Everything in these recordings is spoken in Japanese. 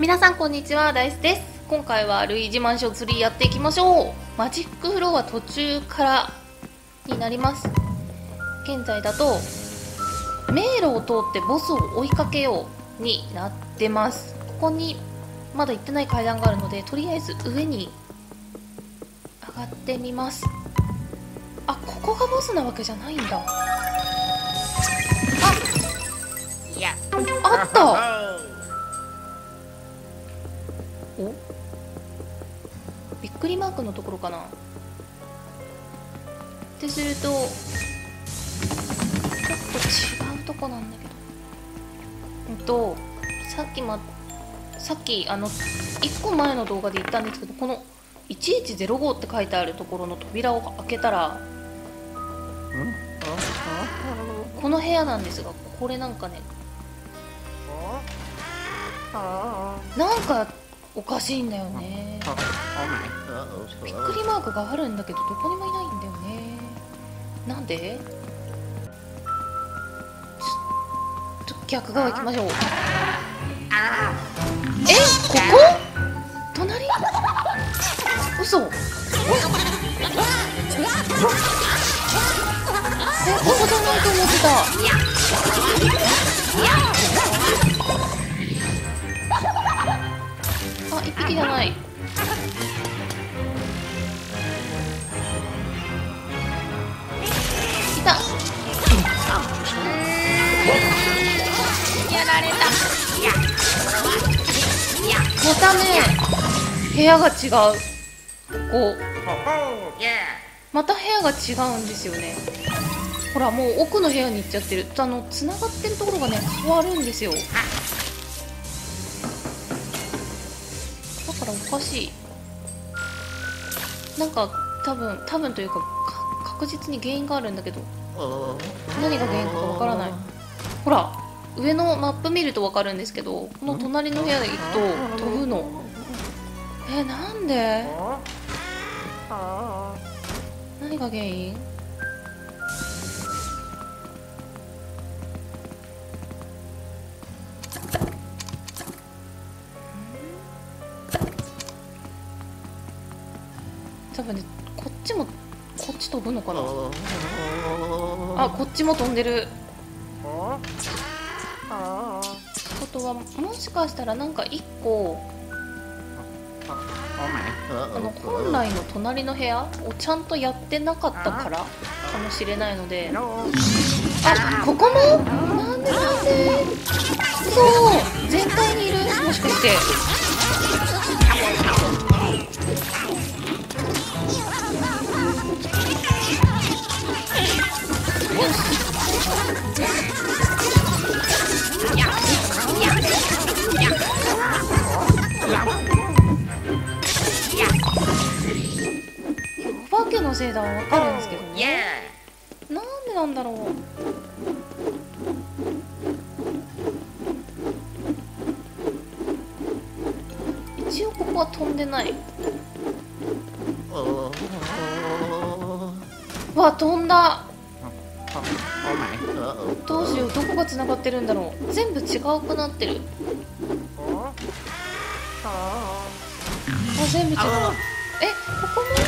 皆さんこんにちはダイスです。今回はルイージマンション3やっていきましょう。マジックフロア途中からになります。現在だと迷路を通ってボスを追いかけようになってます。ここにまだ行ってない階段があるのでとりあえず上に上がってみます。あここがボスなわけじゃないんだ。いや。あった りマークのところかな。ってするとちょっと違うとこなんだけど。うんとさっきまさっきあの1個前の動画で言ったんですけどこの1105って書いてあるところの扉を開けたらこの部屋なんですがこれなんかねなんかおかしいんだよね。びっくりマークがあるんだけどどこにもいないんだよねなんでちょっと逆側行きましょうえここ隣嘘えここじゃないと思ってた屋が違う。ここ。また部屋が違うんですよね。ほら、もう奥の部屋に行っちゃってる。あの、繋がってるところがね、変わるんですよ。だからおかしい。なんか、多分、多分というか、確実に原因があるんだけど、何が原因かわからない。ほら、上のマップ見るとわかるんですけど、この隣の部屋で行くと飛ぶの。え、なんで？何が原因？多分ねこっちもこっち飛ぶのかな？あこっちも飛んでる。ことはもしかしたらなんか1個あの本来の隣の部屋をちゃんとやってなかったからかもしれないので。あここも？なんでなんで？そう全体にいる？もしかして化けのせいだはわかるんですけど。ね。なんでなんだろう。一応ここは飛んでない。わ飛んだ。どうしようどこがつながってるんだろう。全部違うくなってる。あ全部違う。えここも？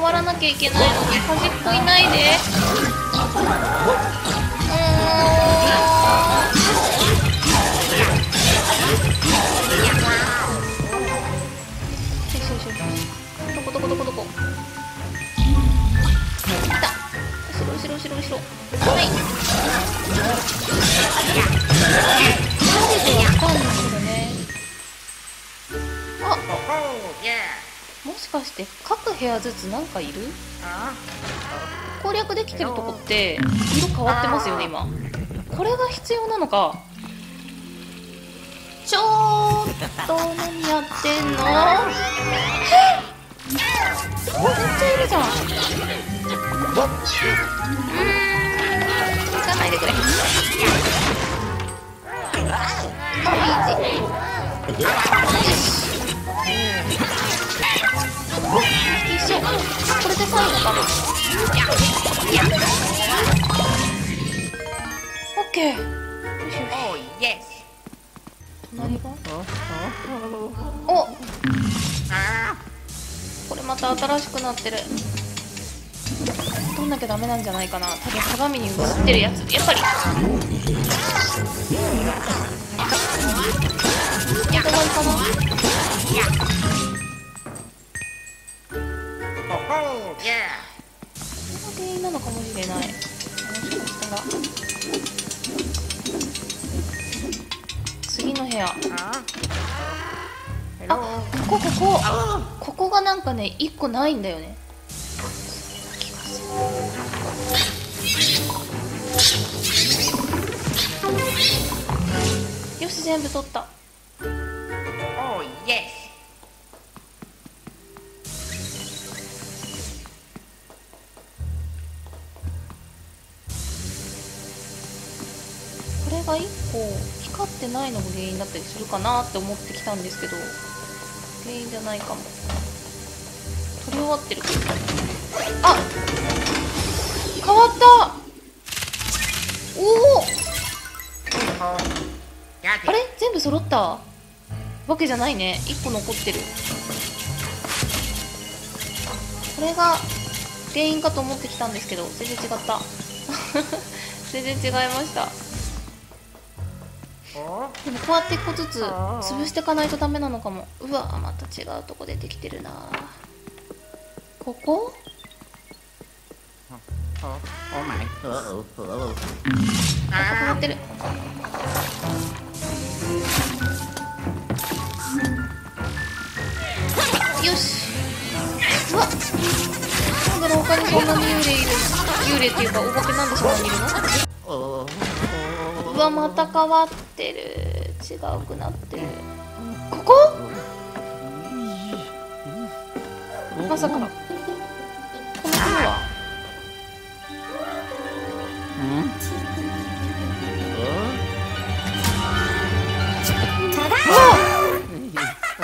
回らなきゃいけないのに端っこいないで。うーん。よしよしよしどこどこどこどこ来た後ろ後ろ後ろ後ろはい。何でかわかんないけどねあ。いや。もしかして各部屋ずつなんかいる？攻略できてるとこって色変わってますよね今。これが必要なのか。ちょっと何やってんの？え？めっちゃいるじゃん。うーん。行かないでくれ。よし一緒これで最後かなオッケー。Oh. 隣がお Ah, これまた新しくなってる。取んなきゃダメなんじゃないかな多分鏡に映ってるやつ。やっぱり。終わり。かな oh, oh, なのかもしれない次の部屋?あ.ここここここがなんかね1個ないんだよねよし全部取ったないのが原因だったりするかなって思ってきたんですけど原因じゃないかも。取り終わってるあ変わった。おお。あれ？全部揃った？わけじゃないね。1個残ってる。これが原因かと思ってきたんですけど全然違った。全然違いました。でもこうやって1個ずつ潰していかないとダメなのかも。うわまた違うとこ出てきてるな。ここ？oh, oh. あここやってる。よし。うわ。なんで廊下にそんなに幽霊いる。幽霊っていうかお化けなんでそんなにいるの？うわまた変わってる。違うくなってる。ここ？まさかこの国は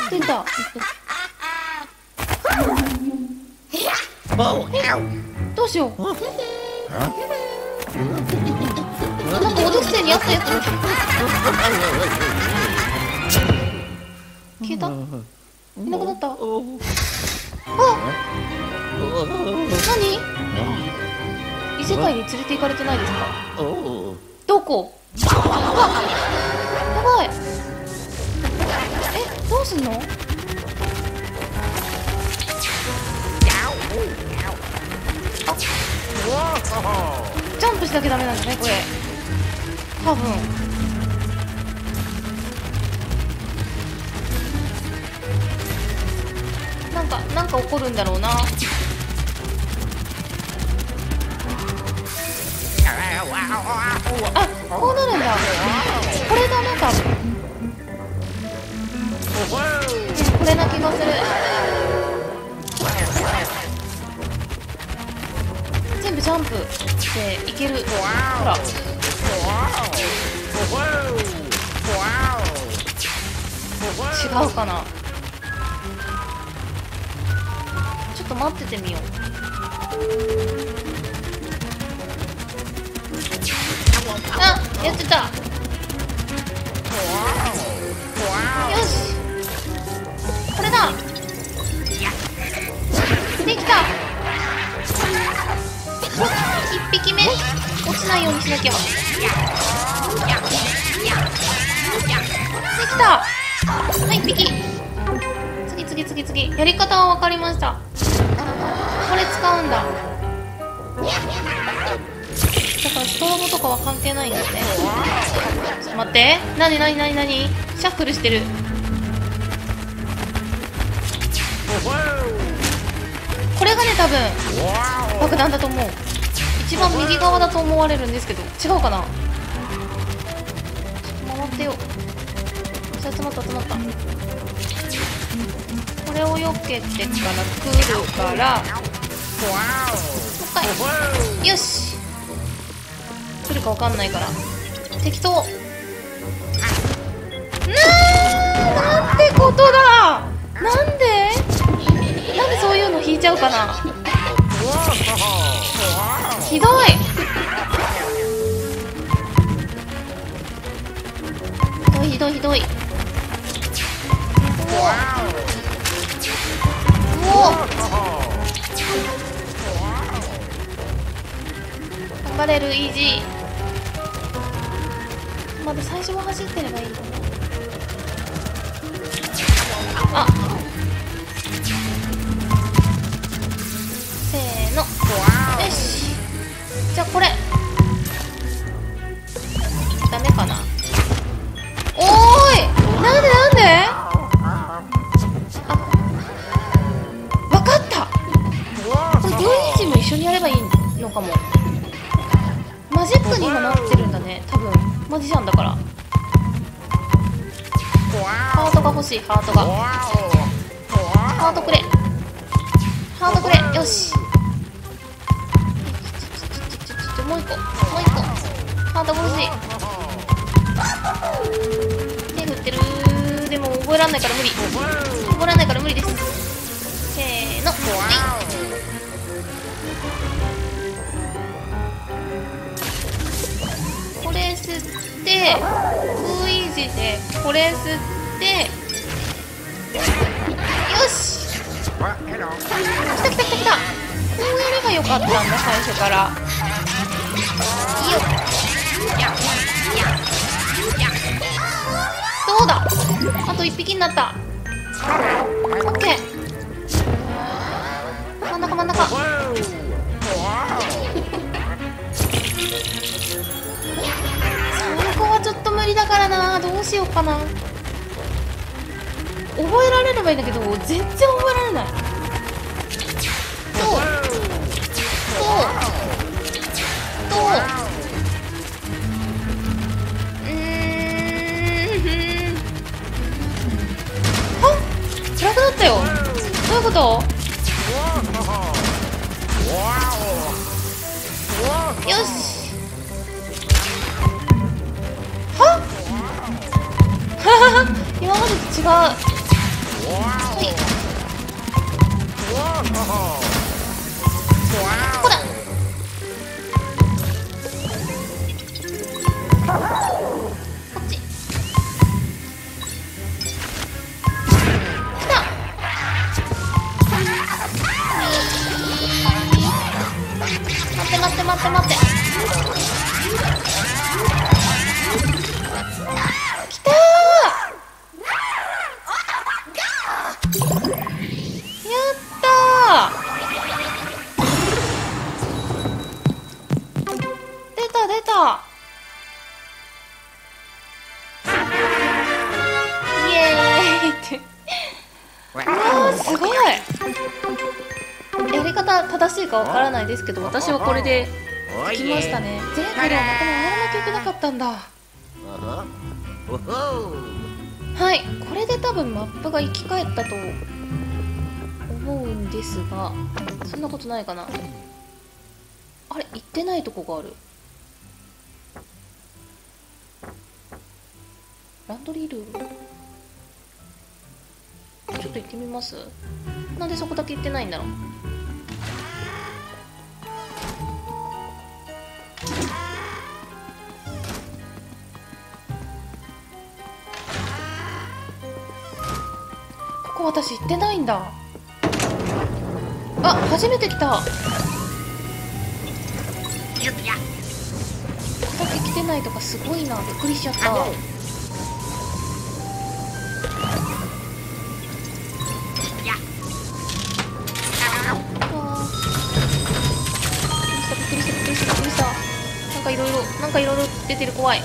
出た。Oh, ow. どうしよう消えた。いなくなった。あ何？異世界に連れて行かれてないですか？どこ？あやばい。えどうすんの？ジャンプしなきゃダメなんですねこれ多分。なんかなんか起こるんだろうな。あこうなるんだ。これだな多分。これな気がする。全部ジャンプしていける。ほら。違うかな？ちょっと待っててみよう。あやってた。よし。これだ。できた。落ちないようにしなきゃできたはい一匹次次次次。やり方は分かりました。これ使うんだ。だからストロボとかは関係ないんですね。ちょっと待って。なになになになに？シャッフルしてる。これがね多分爆弾だと思う。一番右側だと思われるんですけど違うかな？ちょっと回ってよさ集まった集まった。これを避けてから来るから。もうよし。来るか分かんないから。適当。なあなんてことだ。なんで？なんでそういうの引いちゃうかな？ひどい。ひどいひどいひどい。おお。頑張れるイージー。まだ最初は走ってればいいんしいハートが。ハートくれ。ハートくれ。よし。もう一個。もう一個。ハートが欲しい。手振ってる。でも覚えらんないから無理。覚えらんないから無理です。せーの。これ吸ってクイージでこれ吸って来た来た来た来たこうやればよかったんだ最初から。いいよ。どうだ？あと1匹になった。オッケー。真ん中真ん中。そこはちょっと無理だからな。どうしようかな。覚えられればいいんだけど全然覚えられない。辛くなったよ。どういうこと？よし。はっははは？今までと違う。はい。ここだ。こっち。来た待って。待って待って待って。ですけど私はこれで来ましたね。前回ではまともやらなきゃいけなかったんだ。はい。これで多分マップが生き返ったと思うんですがそんなことないかな。あれ？行ってないとこがある。ランドリール？ちょっと行ってみます。なんでそこだけ行ってないんだろう私行ってないんだ。あ初めて来た。ここだけ来てないとかすごいな。びっくりしちゃった。わー。びっくりしたびっくりしたびっくりしたびっくりした。なんかいろいろなんかいろいろ出てる怖い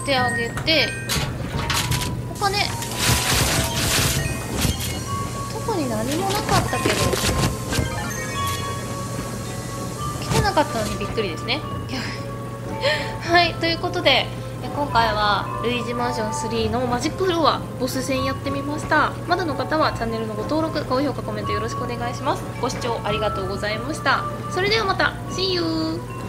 これ手あげてお金特に何もなかったけど来てなかったのにびっくりですね。はいということで今回はルイージマンション3のマジックフロアボス戦やってみました。まだの方はチャンネルのご登録高評価コメントよろしくお願いします。ご視聴ありがとうございました。それではまた See you!